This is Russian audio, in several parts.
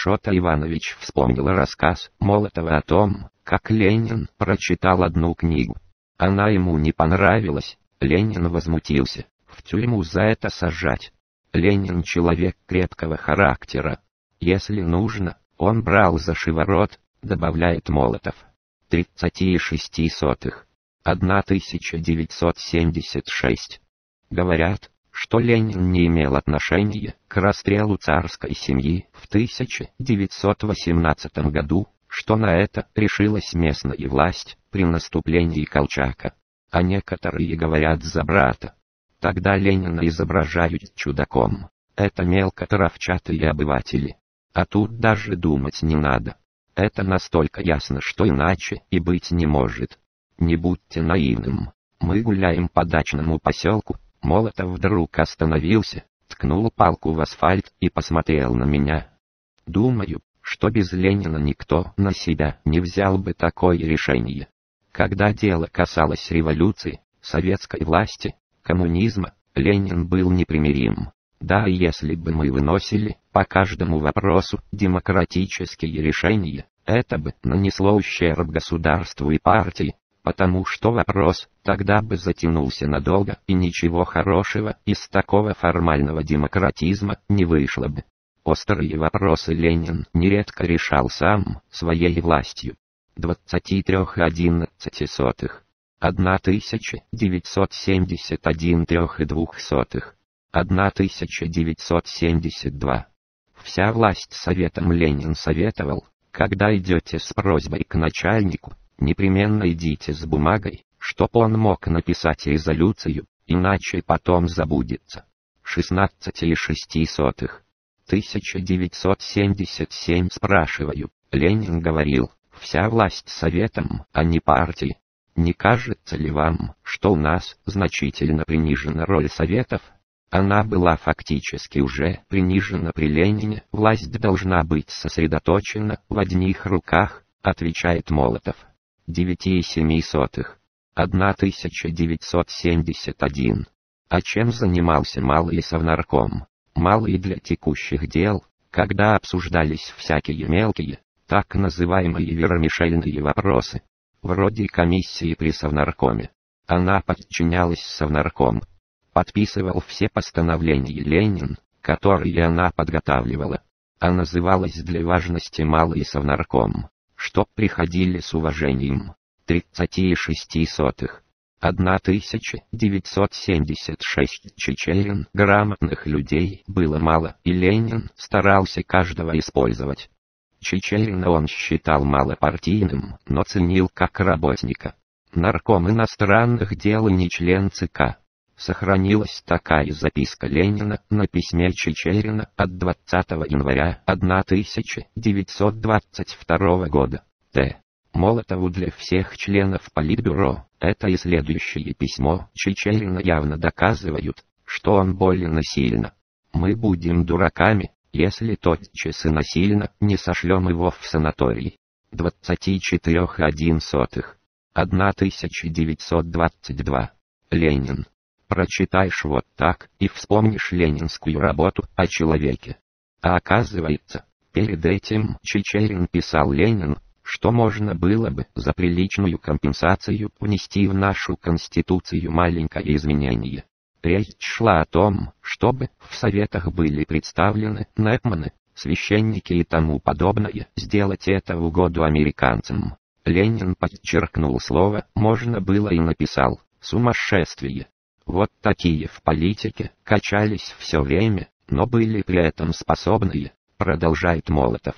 Шота Иванович вспомнил рассказ Молотова о том, как Ленин прочитал одну книгу. Она ему не понравилась, Ленин возмутился, в тюрьму за это сажать. Ленин человек крепкого характера. Если нужно, он брал за шиворот, добавляет Молотов. 36 сотых. 1976. Говорят, что Ленин не имел отношения к расстрелу царской семьи в 1918 году, что на это решилась местная власть при наступлении Колчака. А некоторые говорят за брата. Тогда Ленина изображают чудаком. Это мелко травчатые обыватели. А тут даже думать не надо. Это настолько ясно, что иначе и быть не может. Не будьте наивным. Мы гуляем по дачному поселку, Молотов вдруг остановился, ткнул палку в асфальт и посмотрел на меня. Думаю, что без Ленина никто на себя не взял бы такое решение. Когда дело касалось революции, советской власти, коммунизма, Ленин был непримирим. Да если бы мы выносили по каждому вопросу демократические решения, это бы нанесло ущерб государству и партии, потому что вопрос тогда бы затянулся надолго и ничего хорошего из такого формального демократизма не вышло бы. Острые вопросы Ленин нередко решал сам, своей властью. 23,11 1971 трех и двух сотых. 1972. Вся власть советом Ленин советовал, когда идете с просьбой к начальнику, непременно идите с бумагой, чтоб он мог написать резолюцию, иначе потом забудется. 16,6. 1977 спрашиваю, Ленин говорил, вся власть советом, а не партией. Не кажется ли вам, что у нас значительно принижена роль советов? Она была фактически уже принижена при Ленине, власть должна быть сосредоточена в одних руках, отвечает Молотов. 9,7. 1971. А чем занимался малый совнарком? Малый для текущих дел, когда обсуждались всякие мелкие, так называемые вермишельные вопросы, вроде комиссии при совнаркоме. Она подчинялась совнарком, подписывал все постановления Ленин, которые она подготавливала, а называлась для важности малый совнарком, чтоб приходили с уважением. 36 сотых. 1976 Чечерин грамотных людей было мало, и Ленин старался каждого использовать. Чечерина он считал малопартийным, но ценил как работника. Нарком иностранных дел и не член ЦК. Сохранилась такая записка Ленина на письме Чечерина от 20 января 1922 года. Т. Молотову для всех членов Политбюро, это и следующее письмо Чечерина явно доказывают, что он болен сильно. Мы будем дураками, если тотчас и насильно не сошлем его в санаторий. 24,1 сотых. 1922. Ленин. Прочитаешь вот так и вспомнишь ленинскую работу о человеке. А оказывается, перед этим Чечерин писал Ленин, что можно было бы за приличную компенсацию внести в нашу Конституцию маленькое изменение. Речь шла о том, чтобы в Советах были представлены Непманы, священники и тому подобное, сделать это в угоду американцам. Ленин подчеркнул слово «можно было» и написал «сумасшествие». Вот такие в политике качались все время, но были при этом способные, продолжает Молотов.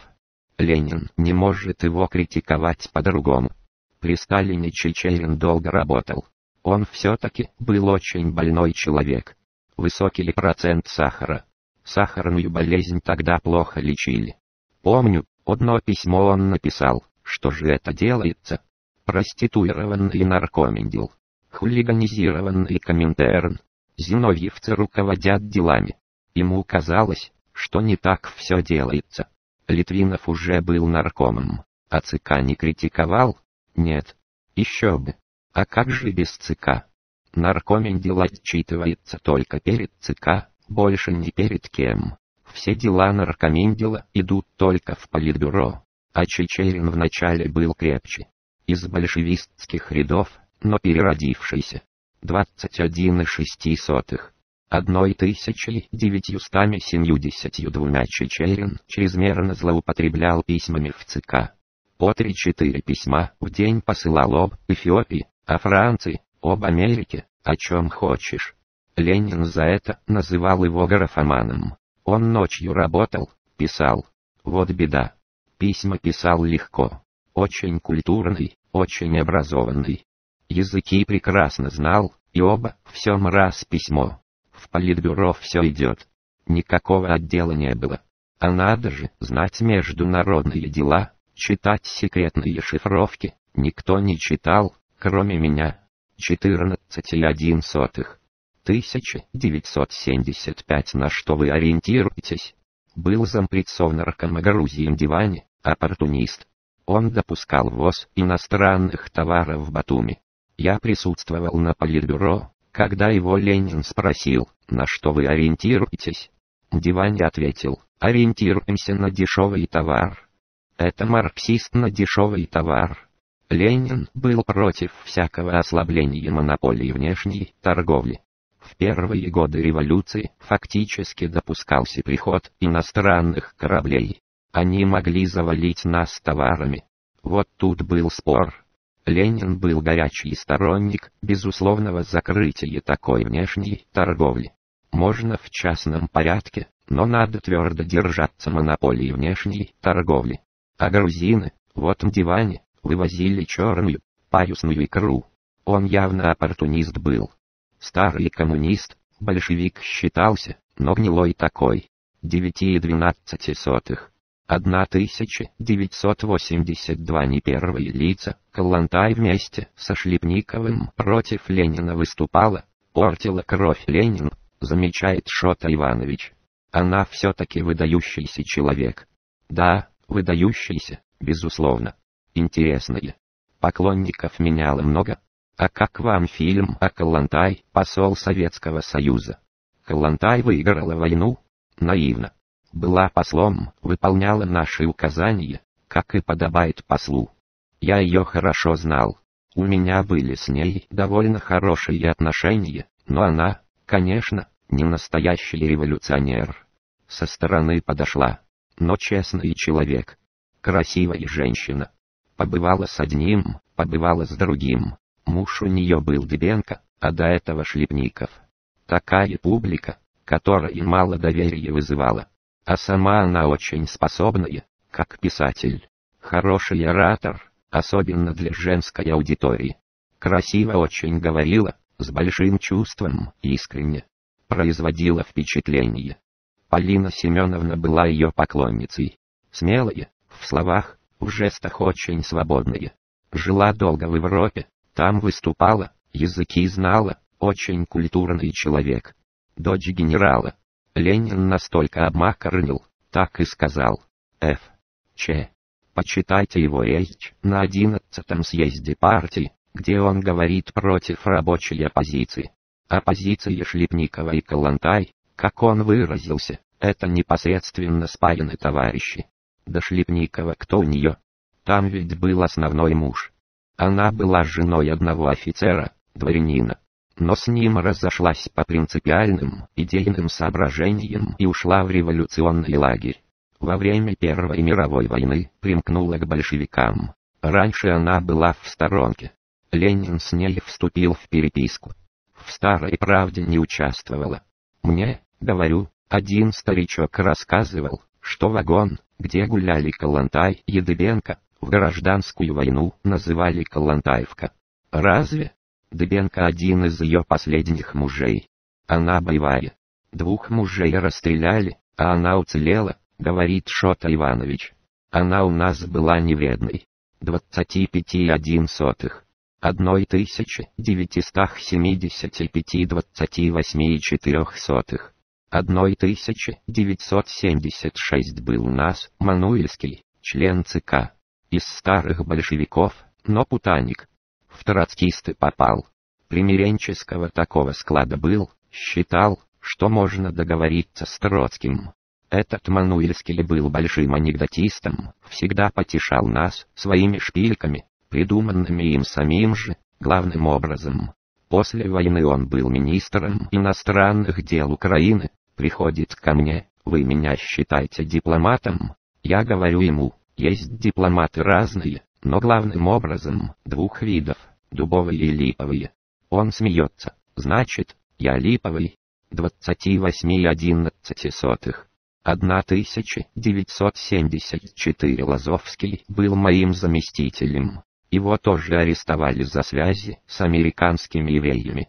Ленин не может его критиковать по-другому. При Сталине Чечерин долго работал. Он все-таки был очень больной человек. Высокий процент сахара. Сахарную болезнь тогда плохо лечили. Помню, одно письмо он написал, что же это делается. Проституированный наркомендил. Хулиганизированный коминтерн. Зиновьевцы руководят делами. Ему казалось, что не так все делается. Литвинов уже был наркомом, а ЦК не критиковал? Нет. Еще бы. А как же без ЦК? Наркомендел отчитывается только перед ЦК, больше не перед кем. Все дела наркоминдела идут только в политбюро. А Чечерин вначале был крепче. Из большевистских рядов, но переродившийся. 21,6. Одной тысячей девятьюстами семьюдесятью двумя Чечерин чрезмерно злоупотреблял письмами в ЦК. По три-четыре письма в день посылал об Эфиопии, о Франции, об Америке, о чем хочешь. Ленин за это называл его графоманом. Он ночью работал, писал. Вот беда. Письма писал легко. Очень культурный, очень образованный. Языки прекрасно знал, и оба, всем раз письмо. В политбюро все идет. Никакого отдела не было. А надо же знать международные дела, читать секретные шифровки, никто не читал, кроме меня. 14,1 сотых. 1975 на что вы ориентируетесь? Был зампред Совнаркома Грузием Диване, оппортунист. Он допускал ввоз иностранных товаров в Батуми. Я присутствовал на политбюро, когда его Ленин спросил, на что вы ориентируетесь. Диване ответил, ориентируемся на дешевый товар. Это марксист на дешевый товар. Ленин был против всякого ослабления монополии внешней торговли. В первые годы революции фактически допускался приход иностранных кораблей. Они могли завалить нас товарами. Вот тут был спор. Ленин был горячий сторонник безусловного закрытия такой внешней торговли. Можно в частном порядке, но надо твердо держаться монополии внешней торговли. А грузины, вот в диване, вывозили черную, паюсную икру. Он явно оппортунист был. Старый коммунист, большевик считался, но гнилой такой. 9,12 сотых. 1982 не первые лица, Калантай вместе со Шлепниковым против Ленина выступала, портила кровь Ленин, замечает Шота Иванович. Она все-таки выдающийся человек. Да, выдающийся, безусловно интересные. Поклонников меняло много. А как вам фильм о Калантай, посол Советского Союза? Калантай выиграла войну? Наивно. Была послом, выполняла наши указания, как и подобает послу. Я ее хорошо знал. У меня были с ней довольно хорошие отношения, но она, конечно, не настоящий революционер. Со стороны подошла, но честный человек. Красивая женщина. Побывала с одним, побывала с другим. Муж у нее был Дебенко, а до этого Шлепников. Такая публика, которая мало доверия вызывала. А сама она очень способная, как писатель. Хороший оратор, особенно для женской аудитории. Красиво очень говорила, с большим чувством, искренне. Производила впечатление. Полина Семеновна была ее поклонницей. Смелая, в словах, в жестах очень свободные. Жила долго в Европе, там выступала, языки знала, очень культурный человек. Дочь генерала. Ленин настолько обмакорнил, так и сказал. Ф. Ч. Почитайте его речь на одиннадцатом съезде партии, где он говорит против рабочей оппозиции. Оппозиция Шлепникова и Калантай, как он выразился, это непосредственно спаяны товарищи. До Шлепникова кто у нее? Там ведь был основной муж. Она была женой одного офицера, дворянина. Но с ним разошлась по принципиальным, идейным соображениям и ушла в революционный лагерь. Во время Первой мировой войны примкнула к большевикам. Раньше она была в сторонке. Ленин с ней вступил в переписку. В старой правде не участвовала. Мне, говорю, один старичок рассказывал, что вагон, где гуляли Калантай и Дыбенко, в гражданскую войну называли Калантаевка. Разве? Дыбенко один из ее последних мужей. Она боевая. Двух мужей расстреляли, а она уцелела, говорит Шота Иванович. Она у нас была невредной. 25,1 сотых. Одной тысячи девятистах семидесяти пяти двадцати восьми и четырех сотых. Одной тысячи девятьсот семьдесят шесть был нас, Мануильский, член ЦК. Из старых большевиков, но путаник. В троцкисты попал. Примиренческого такого склада был, считал, что можно договориться с Троцким. Этот Мануильский был большим анекдотистом, всегда потешал нас своими шпильками, придуманными им самим же, главным образом. После войны он был министром иностранных дел Украины, приходит ко мне, вы меня считаете дипломатом? Я говорю ему, есть дипломаты разные, но главным образом, двух видов, дубовые и липовые. Он смеется, значит, я липовый. 28,11. 1974 Лазовский был моим заместителем. Его тоже арестовали за связи с американскими евреями.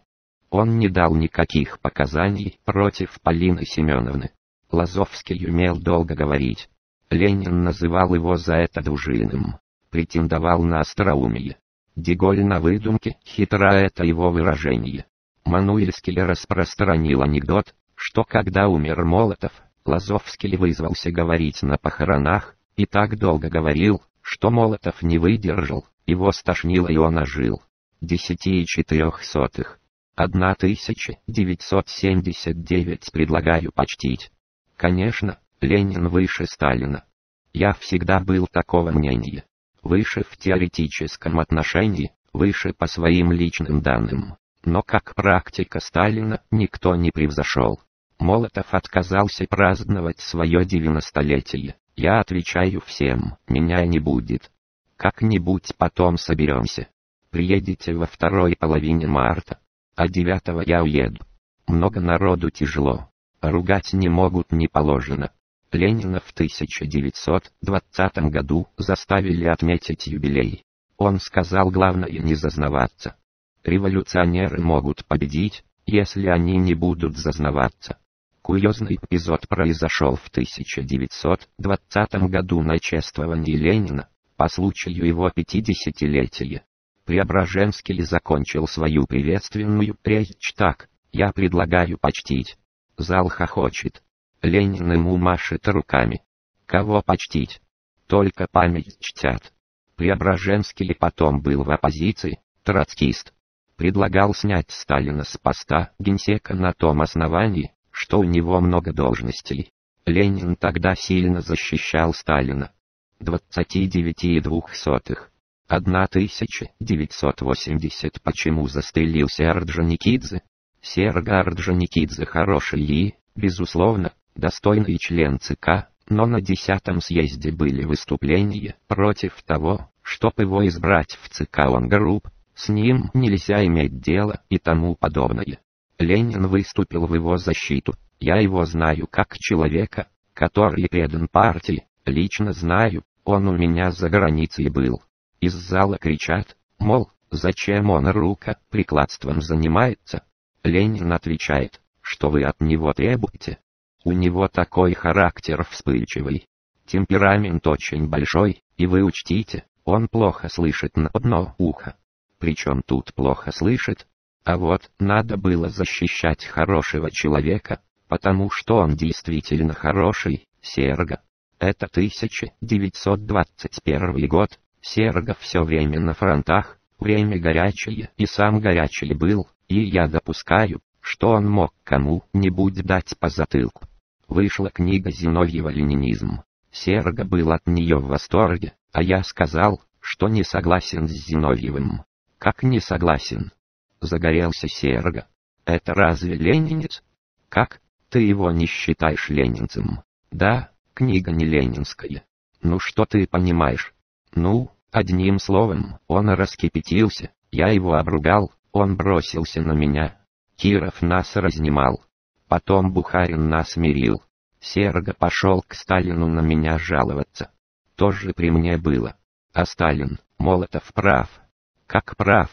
Он не дал никаких показаний против Полины Семеновны. Лазовский умел долго говорить. Ленин называл его за это дружинным. Претендовал на остроумие. Деголь на выдумке, хитро это его выражение. Мануильский распространил анекдот, что когда умер Молотов, Лазовский вызвался говорить на похоронах, и так долго говорил, что Молотов не выдержал, его стошнило и он ожил. Десяти и четырех сотых. 1979 предлагаю почтить. Конечно, Ленин выше Сталина. Я всегда был такого мнения. Выше в теоретическом отношении, выше по своим личным данным. Но как практика Сталина никто не превзошел. Молотов отказался праздновать свое девяностолетие. Я отвечаю всем, меня не будет. Как-нибудь потом соберемся. Приедете во второй половине марта. А девятого я уеду. Много народу тяжело. Ругать не могут не положено. Ленина в 1920 году заставили отметить юбилей. Он сказал главное не зазнаваться. Революционеры могут победить, если они не будут зазнаваться. Курьезный эпизод произошел в 1920 году на чествовании Ленина, по случаю его 50-летия. Преображенский закончил свою приветственную речь так, «Я предлагаю почтить». Зал хохочет. Ленин ему машет руками. Кого почтить? Только память чтят. Преображенский потом был в оппозиции, троцкист. Предлагал снять Сталина с поста генсека на том основании, что у него много должностей. Ленин тогда сильно защищал Сталина. 29,2. 1980 Почему застрелился Орджоникидзе? Серго Орджоникидзе хороший и, безусловно, достойный член ЦК, но на десятом съезде были выступления против того, чтоб его избрать в ЦК он групп, с ним нельзя иметь дело и тому подобное. Ленин выступил в его защиту. Я его знаю как человека, который предан партии, лично знаю, он у меня за границей был. Из зала кричат, мол, зачем он рука прикладством занимается? Ленин отвечает, что вы от него требуете. У него такой характер вспыльчивый. Темперамент очень большой, и вы учтите, он плохо слышит на одно ухо. Причем тут плохо слышит, а вот, надо было защищать хорошего человека, потому что он действительно хороший, Серго. Это 1921 год, Серго все время на фронтах, время горячее и сам горячий был, и я допускаю, что он мог кому-нибудь дать по затылку. Вышла книга Зиновьева «Ленинизм». Серго был от нее в восторге, а я сказал, что не согласен с Зиновьевым. Как не согласен? загорелся Серго. Это разве ленинец? Как? Ты его не считаешь ленинцем? Да, книга не ленинская. Ну что ты понимаешь? Ну, одним словом, он раскипятился, я его обругал, он бросился на меня. Киров нас разнимал. Потом Бухарин нас мирил. Серго пошел к Сталину на меня жаловаться. Тоже при мне было. А Сталин, Молотов прав. Как прав?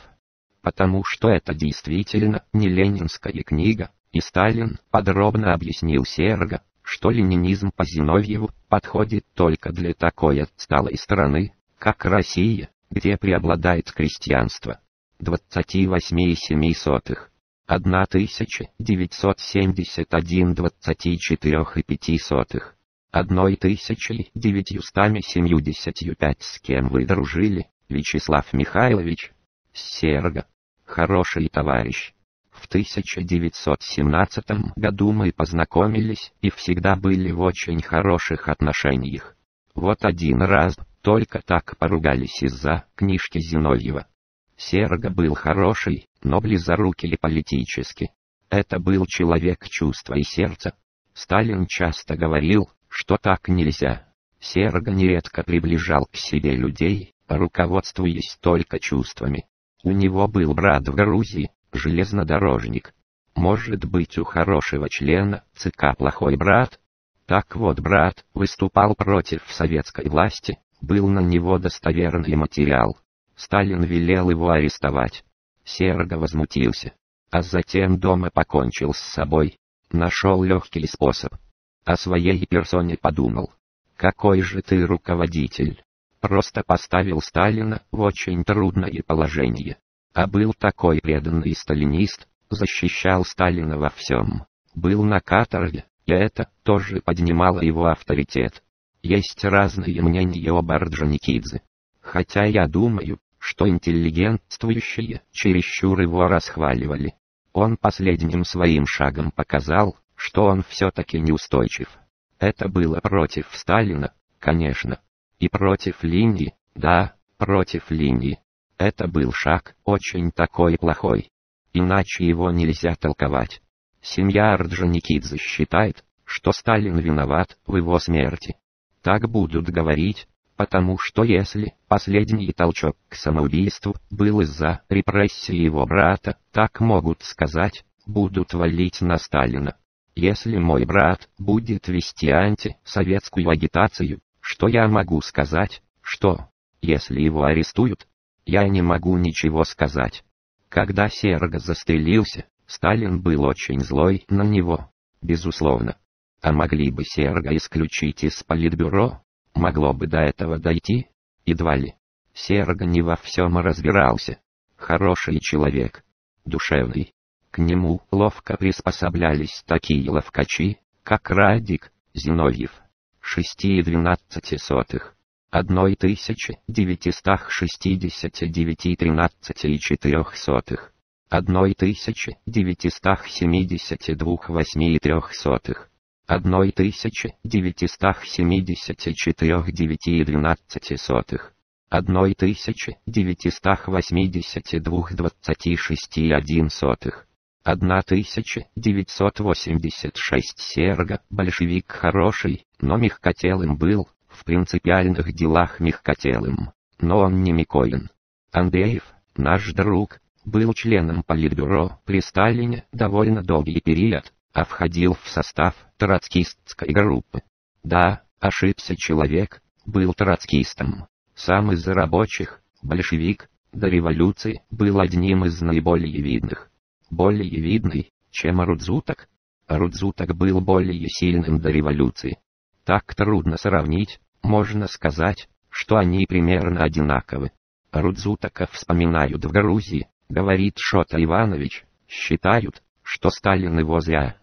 потому что это действительно не ленинская книга, и Сталин подробно объяснил Серго, что ленинизм по Зиновьеву подходит только для такой отсталой страны, как Россия, где преобладает крестьянство. 28,7 1971 24,5 1975 с кем вы дружили, Вячеслав Михайлович? Серго. Хороший товарищ. В 1917 году мы познакомились и всегда были в очень хороших отношениях. Вот один раз только так поругались из-за книжки Зиновьева. Серго был хороший, но близорукий политически. Это был человек чувства и сердца. Сталин часто говорил, что так нельзя. Серго нередко приближал к себе людей, руководствуясь только чувствами. У него был брат в Грузии, железнодорожник. Может быть у хорошего члена ЦК плохой брат? Так вот брат выступал против советской власти, был на него достоверный материал. Сталин велел его арестовать. Серго возмутился. А затем дома покончил с собой. Нашел легкий способ. О своей персоне подумал. Какой же ты руководитель. Просто поставил Сталина в очень трудное положение. А был такой преданный сталинист, защищал Сталина во всем. Был на каторге, и это тоже поднимало его авторитет. Есть разные мнения об Орджоникидзе. Хотя я думаю, что интеллигентствующие чересчур его расхваливали. Он последним своим шагом показал, что он все-таки неустойчив. Это было против Сталина, конечно. И против линии, да, против линии. Это был шаг, очень такой плохой. Иначе его нельзя толковать. Семья Орджоникидзе считает, что Сталин виноват в его смерти. Так будут говорить, потому что если последний толчок к самоубийству был из-за репрессии его брата, так могут сказать, будут валить на Сталина. Если мой брат будет вести антисоветскую агитацию, что я могу сказать, что, если его арестуют, я не могу ничего сказать. Когда Серго застрелился, Сталин был очень злой на него, безусловно. А могли бы Серго исключить из политбюро? Могло бы до этого дойти? Едва ли. Серго не во всем разбирался. Хороший человек. Душевный. К нему ловко приспособлялись такие ловкачи, как Радик, Зиновьев. Шести и двенадцати сотых. Одной тысячи девятистах шестидесяти девяти тринадцати и четырех сотых. Одной тысячи девятистах семидесяти двух восьми и трех сотых одной тысячи девятистах семидесяти четырех девяти и двенадцати сотых, одной тысячи девятистах восьмидесяти двух двадцати шести и один сотых, одна тысяча девятьсот восемьдесят шесть серга, большевик хороший, но мягкотелым был, в принципиальных делах мягкотелым, но он не Микоин. Андреев, наш друг, был членом Политбюро при Сталине довольно долгий период, а входил в состав троцкистской группы. Да, ошибся человек, был троцкистом. Сам из рабочих, большевик, до революции был одним из наиболее видных. Более видный, чем Рудзутак. Рудзутак был более сильным до революции. Так трудно сравнить, можно сказать, что они примерно одинаковы. Рудзутака вспоминают в Грузии, говорит Шота Иванович, считают, что Сталин его зря.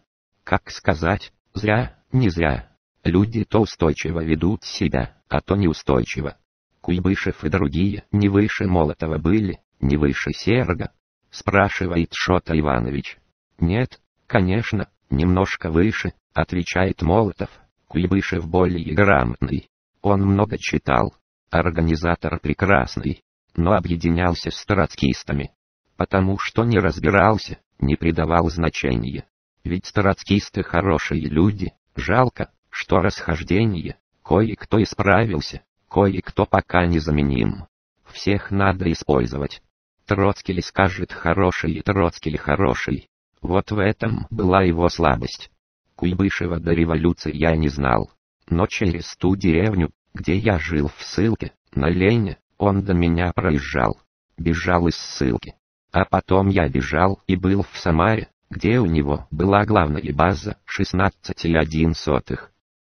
Как сказать, зря, не зря. Люди то устойчиво ведут себя, а то неустойчиво. Куйбышев и другие не выше Молотова были, не выше Серга? Спрашивает Шота Иванович. Нет, конечно, немножко выше, отвечает Молотов. Куйбышев более грамотный. Он много читал. Организатор прекрасный. Но объединялся с троцкистами. Потому что не разбирался, не придавал значения. Ведь троцкисты хорошие люди, жалко, что расхождение, кое-кто исправился, кое-кто пока незаменим. Всех надо использовать. Троцкий ли скажет хороший и Троцкий ли хороший. Вот в этом была его слабость. Куйбышева до революции я не знал. Но через ту деревню, где я жил в ссылке, на Лене, он до меня проезжал. Бежал из ссылки. А потом я бежал и был в Самаре, где у него была главная база 16,1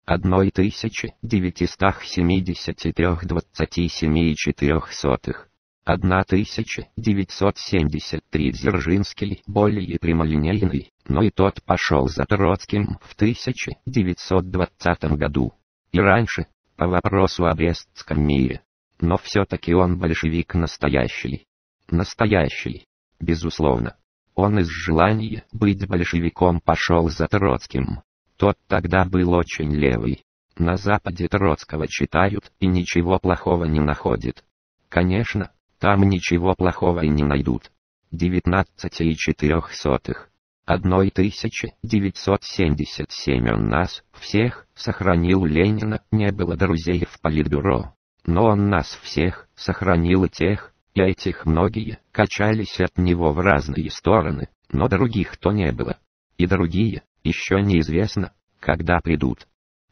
одной тысячи девятистах семидесяти трех двадцати семи и четырех сотых. Одна тысяча девятьсот семьдесят три Дзержинский более прямолинейный, но и тот пошел за Троцким в 1920 году. И раньше, по вопросу о Брестском мире. Но все-таки он большевик настоящий. Настоящий. Безусловно. Он из желания быть большевиком пошел за Троцким. Тот тогда был очень левый. На Западе Троцкого читают и ничего плохого не находят. Конечно, там ничего плохого и не найдут. 19,4. Одной 1977 он нас, всех, сохранил Ленина, не было друзей в политбюро. Но он нас всех, сохранил и тех, и этих многие, качались от него в разные стороны, но других то не было. И другие, еще неизвестно, когда придут.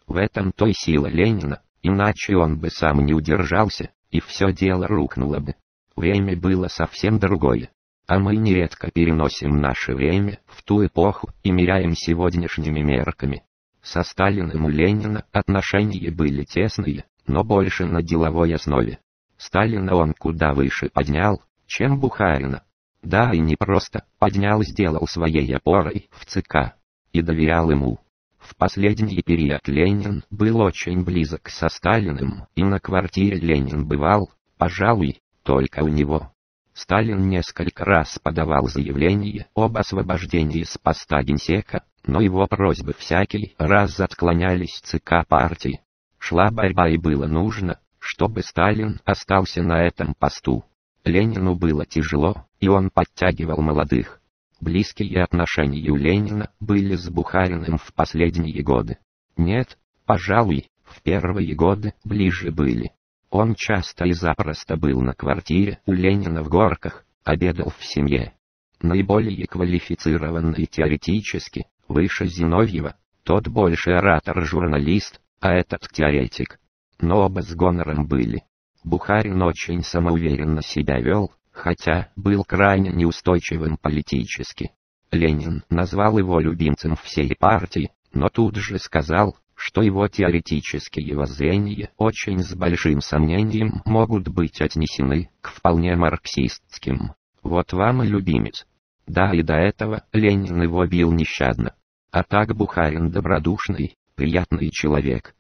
В этом то и сила Ленина, иначе он бы сам не удержался, и все дело рухнуло бы. Время было совсем другое. А мы нередко переносим наше время в ту эпоху и меряем сегодняшними мерками. Со Сталиным у Ленина отношения были тесные, но больше на деловой основе. Сталина он куда выше поднял, чем Бухарина. Да и не просто поднял, сделал своей опорой в ЦК. И доверял ему. В последний период Ленин был очень близок со Сталиным, и на квартире Ленин бывал, пожалуй, только у него. Сталин несколько раз подавал заявление об освобождении с поста генсека, но его просьбы всякий раз отклонялись ЦК партии. Шла борьба и было нужно, чтобы Сталин остался на этом посту. Ленину было тяжело, и он подтягивал молодых. Близкие отношения у Ленина были с Бухариным в последние годы. Нет, пожалуй, в первые годы ближе были. Он часто и запросто был на квартире у Ленина в Горках, обедал в семье. Наиболее квалифицированный теоретически, выше Зиновьева, тот больше оратор-журналист, а этот теоретик но оба с гонором были. Бухарин очень самоуверенно себя вел, хотя был крайне неустойчивым политически. Ленин назвал его любимцем всей партии, но тут же сказал, что его теоретические воззрения очень с большим сомнением могут быть отнесены к вполне марксистским. Вот вам и любимец. Да и до этого Ленин его бил нещадно. А так Бухарин добродушный, приятный человек,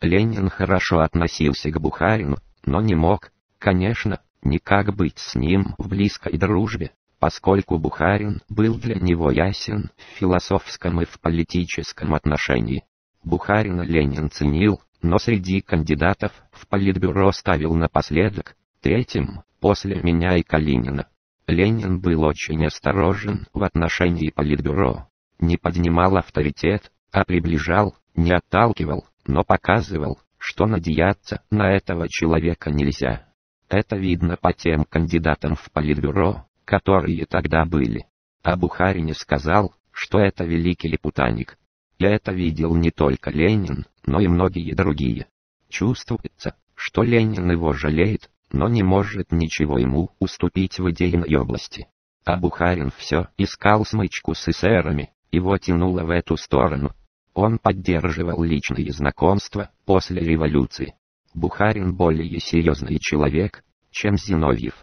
Ленин хорошо относился к Бухарину, но не мог, конечно, никак быть с ним в близкой дружбе, поскольку Бухарин был для него ясен в философском и в политическом отношении. Бухарина Ленин ценил, но среди кандидатов в политбюро ставил напоследок, третьим, после меня и Калинина. Ленин был очень осторожен в отношении политбюро, не поднимал авторитет, а приближал, не отталкивал, но показывал, что надеяться на этого человека нельзя. Это видно по тем кандидатам в политбюро, которые тогда были. А Бухарине сказал, что это великий лепутаник. И это видел не только Ленин, но и многие другие. Чувствуется, что Ленин его жалеет, но не может ничего ему уступить в идейной области. А Бухарин все искал смычку с эсерами, его тянуло в эту сторону, он поддерживал личные знакомства после революции. Бухарин более серьезный человек, чем Зиновьев.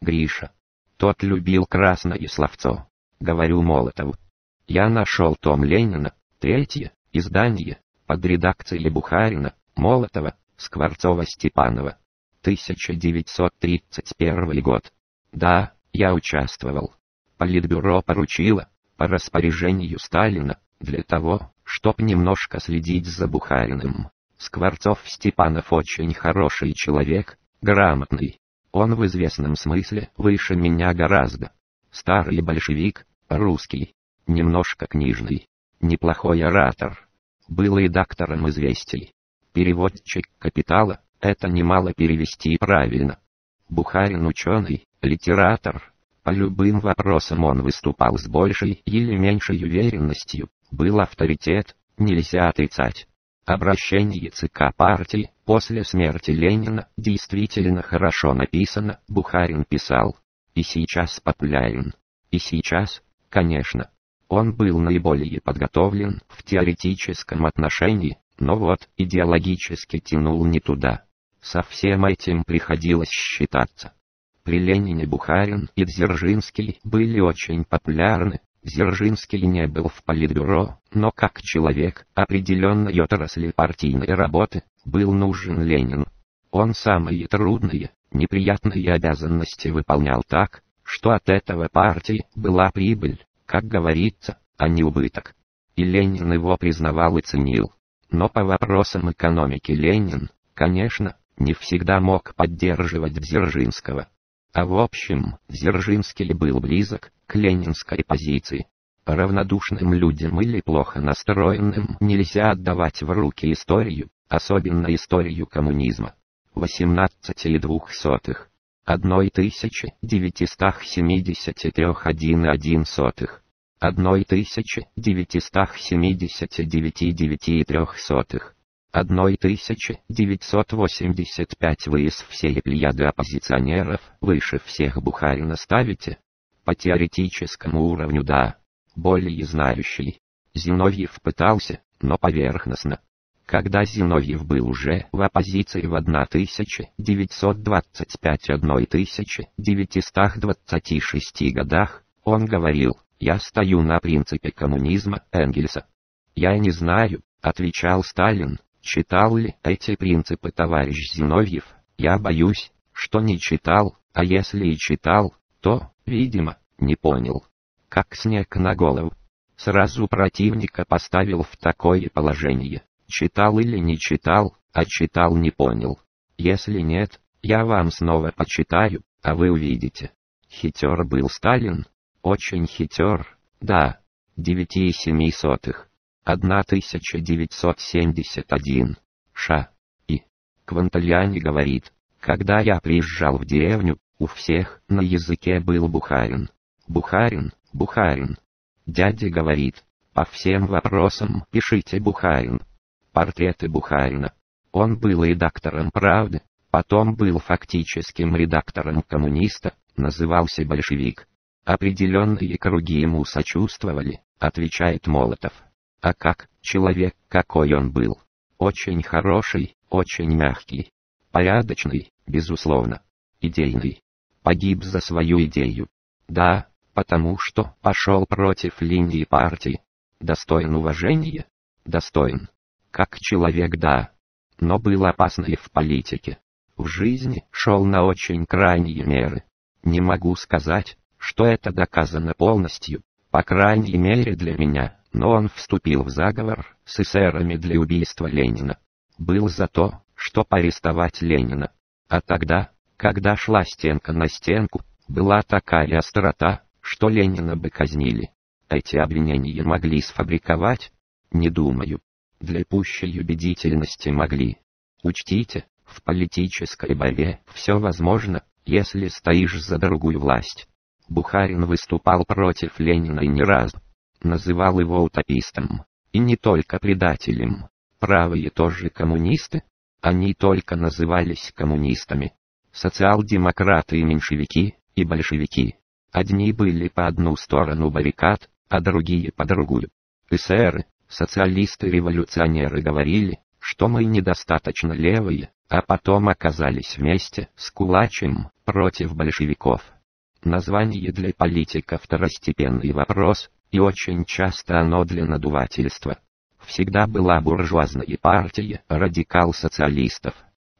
Гриша. Тот любил красное словцо. Говорю Молотову. Я нашел том Ленина, третье, издание, под редакцией Бухарина, Молотова, Скворцова-Степанова. 1931 год. Да, я участвовал. Политбюро поручило, по распоряжению Сталина, для того, чтоб немножко следить за Бухариным. Скворцов Степанов очень хороший человек, грамотный. Он в известном смысле выше меня гораздо. Старый большевик, русский, немножко книжный, неплохой оратор. Был редактором известий. Переводчик «Капитала» — это немало перевести правильно. Бухарин ученый, литератор. По любым вопросам он выступал с большей или меньшей уверенностью, был авторитет, нельзя отрицать. Обращение ЦК партии после смерти Ленина действительно хорошо написано, Бухарин писал. И сейчас популярен. И сейчас, конечно. Он был наиболее подготовлен в теоретическом отношении, но вот идеологически тянул не туда. Со всем этим приходилось считаться. При Ленине Бухарин и Дзержинский были очень популярны, Дзержинский не был в политбюро, но как человек определенной отрасли партийной работы, был нужен Ленин. Он самые трудные, неприятные обязанности выполнял так, что от этого партии была прибыль, как говорится, а не убыток. И Ленин его признавал и ценил. Но по вопросам экономики Ленин, конечно, не всегда мог поддерживать Дзержинского. А в общем, Дзержинский был близок к ленинской позиции. Равнодушным людям или плохо настроенным нельзя отдавать в руки историю, особенно историю коммунизма. 18 и двухсотых. Одной тысячи девятистах семидесяти трех один и один сотых. Одной тысячи девятистах семидесяти девяти девяти и трех сотых. Одной тысячи девятьсот восемьдесят пять вы из всей плеяды оппозиционеров выше всех Бухарина ставите? По теоретическому уровню да более знающий. Зиновьев пытался, но поверхностно. Когда Зиновьев был уже в оппозиции в 1925-1926 годах, он говорил, «Я стою на принципе коммунизма Энгельса». «Я не знаю», — отвечал Сталин, «читал ли эти принципы товарищ Зиновьев, я боюсь, что не читал, а если и читал, то, видимо, не понял» как снег на голову. Сразу противника поставил в такое положение. Читал или не читал, а читал не понял. Если нет, я вам снова почитаю, а вы увидите. Хитер был Сталин. Очень хитер, да. Девяти и семи сотых. 1971. Ша. И. Квантальяни говорит, когда я приезжал в деревню, у всех на языке был Бухарин. Бухарин, Бухарин. Дядя говорит, по всем вопросам пишите Бухарин. Портреты Бухарина. Он был редактором «Правды», потом был фактическим редактором «Коммуниста», назывался большевик. Определенные круги ему сочувствовали, отвечает Молотов. А как, человек, какой он был? Очень хороший, очень мягкий. Порядочный, безусловно. Идейный. Погиб за свою идею. Да, потому что пошел против линии партии. Достоин уважения? Достоин. Как человек да. Но был опасный в политике. В жизни шел на очень крайние меры. Не могу сказать, что это доказано полностью, по крайней мере для меня, но он вступил в заговор с эсерами для убийства Ленина. Был за то, что арестовать Ленина. А тогда, когда шла стенка на стенку, была такая острота, что Ленина бы казнили. Эти обвинения могли сфабриковать? Не думаю. Для пущей убедительности могли. Учтите, в политической борьбе все возможно, если стоишь за другую власть. Бухарин выступал против Ленина и не раз. Называл его утопистом. И не только предателем. Правые тоже коммунисты. Они только назывались коммунистами. Социал-демократы и меньшевики, и большевики. Одни были по одну сторону баррикад, а другие по другую. Эсеры, социалисты-революционеры говорили, что мы недостаточно левые, а потом оказались вместе с Кулачем против большевиков. Название для политика второстепенный вопрос, и очень часто оно для надувательства. Всегда была буржуазная партия радикал-социалистов.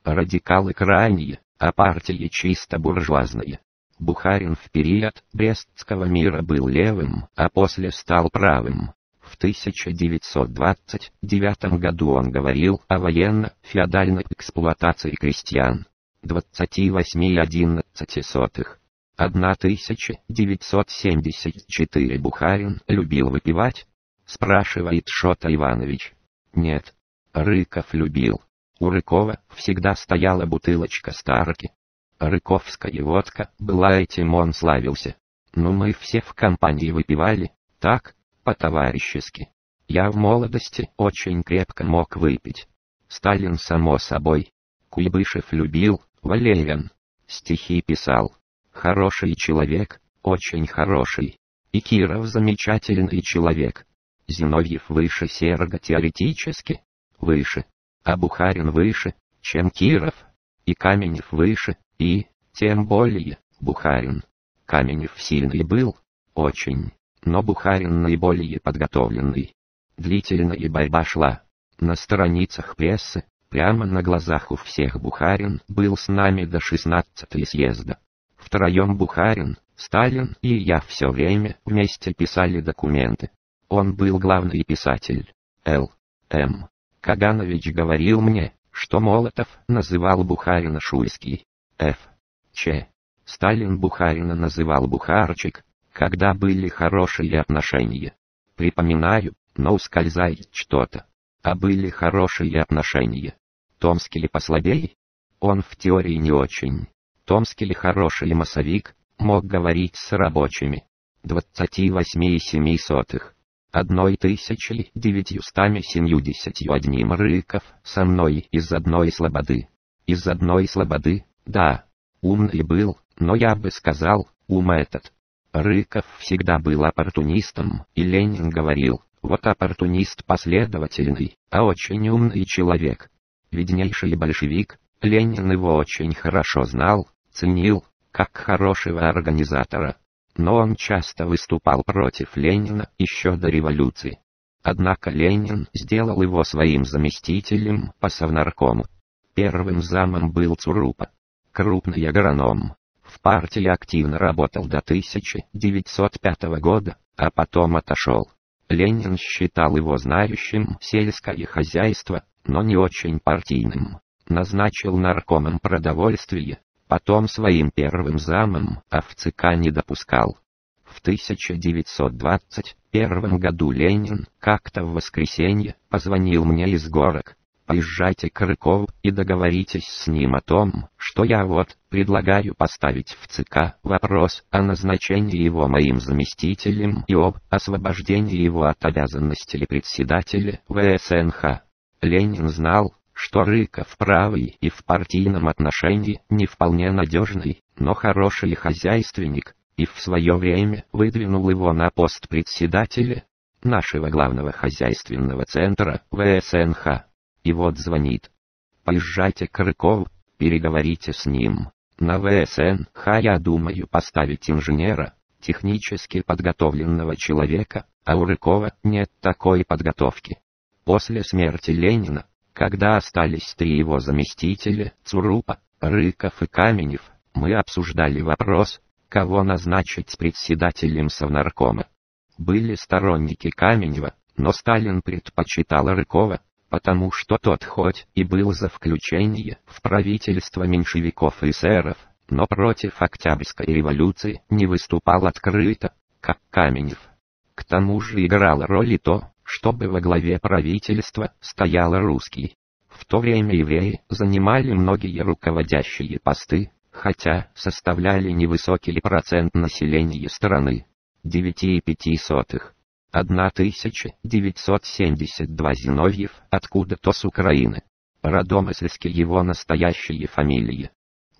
Радикалы крайние, а партия чисто буржуазная. Бухарин в период Брестского мира был левым, а после стал правым. В 1929 году он говорил о военно-феодальной эксплуатации крестьян. 28,11. 1974 Бухарин любил выпивать? Спрашивает Шота Иванович. Нет. Рыков любил. У Рыкова всегда стояла бутылочка старки, Рыковская водка, была этим он славился. Но мы все в компании выпивали, так, по-товарищески. Я в молодости очень крепко мог выпить. Сталин само собой. Куйбышев любил, Валерьян. Стихи писал. Хороший человек, очень хороший. И Киров замечательный человек. Зиновьев выше Серга теоретически. Выше. А Бухарин выше, чем Киров. И Каменев выше, и, тем более, Бухарин. Каменев сильный был, очень, но Бухарин наиболее подготовленный. Длительная борьба шла. На страницах прессы, прямо на глазах у всех Бухарин был с нами до 16 съезда. Втроем Бухарин, Сталин и я все время вместе писали документы. Он был главный писатель. Л. М. Каганович говорил мне, что Молотов называл Бухарина Шуйский. Ф. Ч. Сталин Бухарина называл Бухарчик, когда были хорошие отношения. Припоминаю, но ускользает что-то. А были хорошие отношения. Томский ли послабей? Он в теории не очень. Томский ли хороший массовик, мог говорить с рабочими. 28,7 сотых. Одной тысячи девятьюстами семьюдесятью одним рыков со мной из одной слободы. Из одной слободы, да. Умный был, но я бы сказал, ум этот. Рыков всегда был оппортунистом, и Ленин говорил, вот оппортунист последовательный, а очень умный человек. Виднейший большевик, Ленин его очень хорошо знал, ценил, как хорошего организатора. Но он часто выступал против Ленина еще до революции. Однако Ленин сделал его своим заместителем по совнаркому. Первым замом был Цурупа. Крупный агроном, в партии активно работал до 1905 года, а потом отошел. Ленин считал его знающим сельское хозяйство, но не очень партийным. Назначил наркомом продовольствия, потом своим первым замом, а в ЦК не допускал. В 1921 году Ленин как-то в воскресенье позвонил мне из горок, Поезжайте к Рыкову и договоритесь с ним о том, что я вот предлагаю поставить в ЦК вопрос о назначении его моим заместителем и об освобождении его от обязанностей председателя ВСНХ. Ленин знал, что Рыков правый и в партийном отношении не вполне надежный, но хороший хозяйственник, и в свое время выдвинул его на пост председателя нашего главного хозяйственного центра ВСНХ. И вот звонит. Поезжайте к Рыкову, переговорите с ним. На ВСН, ха я думаю поставить инженера, технически подготовленного человека, а у Рыкова нет такой подготовки. После смерти Ленина, когда остались три его заместителя, Цурупа, Рыков и Каменев, мы обсуждали вопрос, кого назначить председателем Совнаркома. Были сторонники Каменева, но Сталин предпочитал Рыкова, потому что тот хоть и был за включение в правительство меньшевиков и эсеров, но против Октябрьской революции не выступал открыто, как Каменев. К тому же играло роль и то, чтобы во главе правительства стоял русский. В то время евреи занимали многие руководящие посты, хотя составляли невысокий процент населения страны. 9,5. 1972 Зиновьев, откуда-то с Украины. Родомысльский его настоящие фамилии.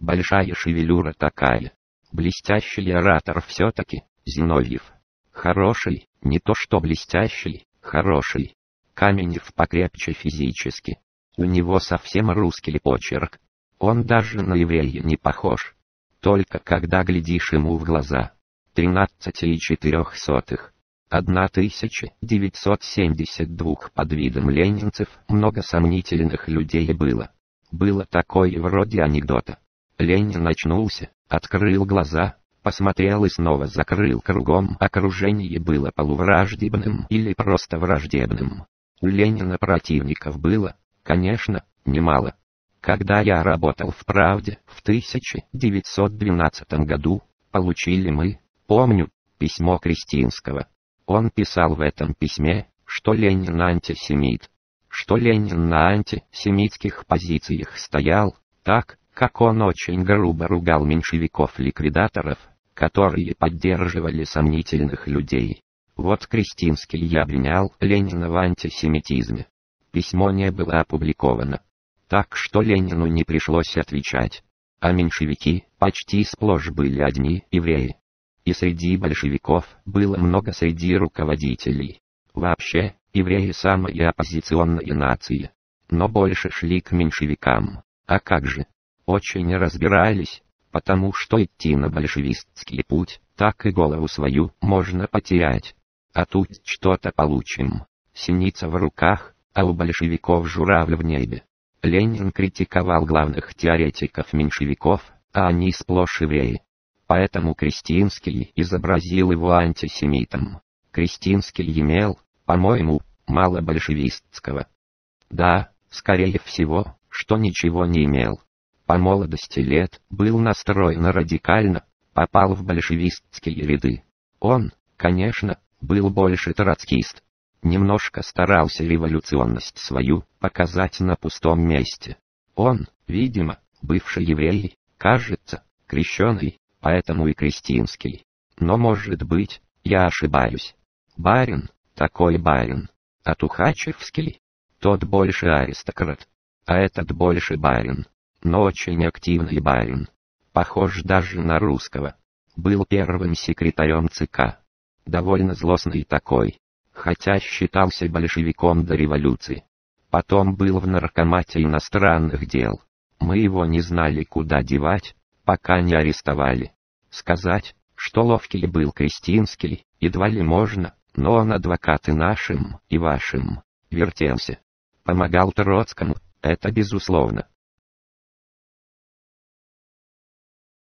Большая шевелюра такая. Блестящий оратор все-таки, Зиновьев. Хороший, не то что блестящий, хороший. Каменев покрепче физически. У него совсем русский почерк. Он даже на еврея не похож. Только когда глядишь ему в глаза. 13,4. 1972 под видом ленинцев много сомнительных людей было. Было такое вроде анекдота. Ленин очнулся, открыл глаза, посмотрел и снова закрыл кругом. Окружение было полувраждебным или просто враждебным. У Ленина противников было, конечно, немало. Когда я работал в «Правде» в 1912 году, получили мы, помню, письмо Кристинского. Он писал в этом письме, что Ленин антисемит, что Ленин на антисемитских позициях стоял, так, как он очень грубо ругал меньшевиков-ликвидаторов, которые поддерживали сомнительных людей. Вот Кристинский обвинял Ленина в антисемитизме. Письмо не было опубликовано. Так что Ленину не пришлось отвечать. А меньшевики почти сплошь были одни евреи и среди большевиков было много среди руководителей. Вообще, евреи самая оппозиционная нация. Но больше шли к меньшевикам. А как же? Очень разбирались, потому что идти на большевистский путь, так и голову свою можно потерять. А тут что-то получим. Синица в руках, а у большевиков журавль в небе. Ленин критиковал главных теоретиков меньшевиков, а они сплошь евреи. поэтому Кристинский изобразил его антисемитом. Кристинский имел, по-моему, мало большевистского. Да, скорее всего, что ничего не имел. По молодости лет был настроен радикально, попал в большевистские ряды. Он, конечно, был больше троцкист. Немножко старался революционность свою показать на пустом месте. Он, видимо, бывший еврей, кажется, крещеный, поэтому и крестинский. Но может быть, я ошибаюсь. Барин, такой барин. А Тухачевский? Тот больше аристократ. А этот больше барин. Но очень активный барин. Похож даже на русского. Был первым секретарем ЦК. Довольно злостный такой. Хотя считался большевиком до революции. Потом был в наркомате иностранных дел. Мы его не знали куда девать, пока не арестовали. Сказать, что ловкий был Кристинский, едва ли можно, но он адвокат и нашим, и вашим, вертелся. Помогал Троцкому, это безусловно.